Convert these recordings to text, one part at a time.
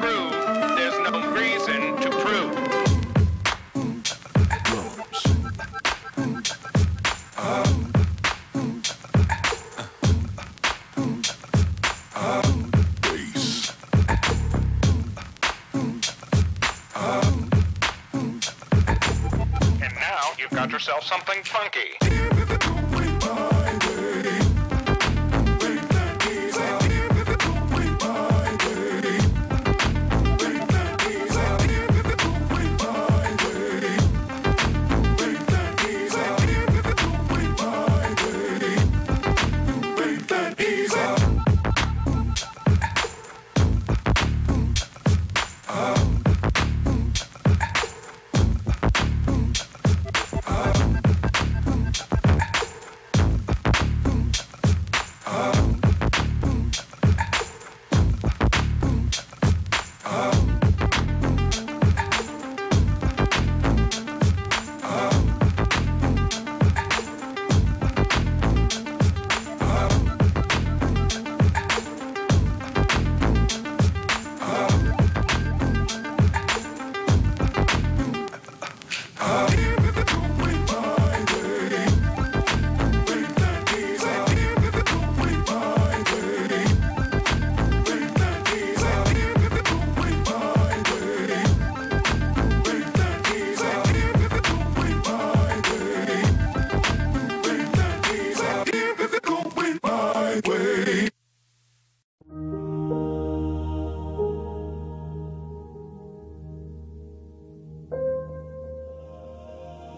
prove. There's no reason to prove. Yourself something funky.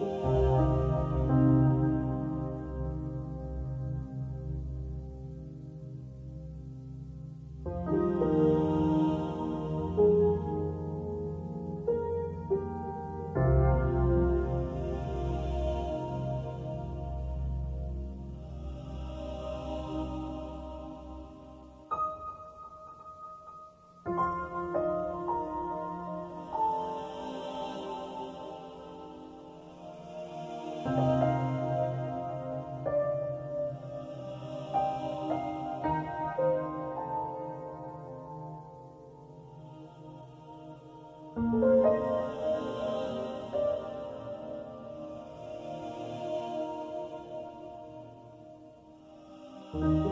Bye. Thank you.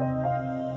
Thank you.